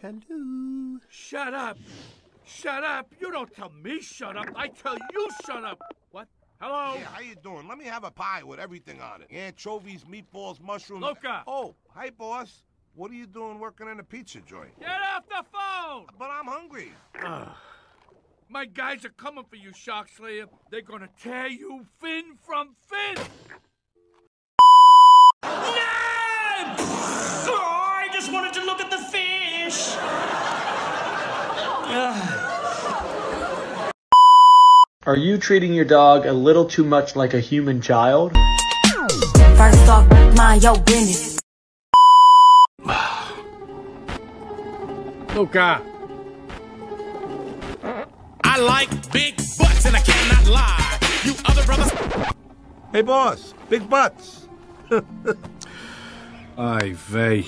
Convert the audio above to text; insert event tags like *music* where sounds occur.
Hello. Shut up. Shut up. You don't tell me shut up. I tell you shut up. What? Hello? Yeah, how you doing? Let me have a pie with everything on it. Anchovies, meatballs, mushrooms. Luca. Oh, hi, boss. What are you doing working in a pizza joint? Get off the phone! But I'm hungry. My guys are coming for you, Shark Slayer. They're gonna tear you fin from fin. *sighs* Are you treating your dog a little too much like a human child? First off, mind your business. *sighs* Luca. Uh, I like big butts and I cannot lie. You other brothers. Hey, boss. Big butts. *laughs* Ay, vey.